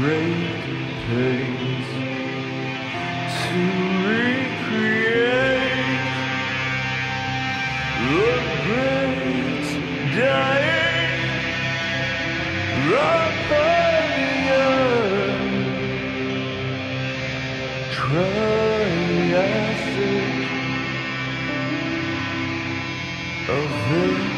great pains to recreate the great dying, the fire, triumphant of this.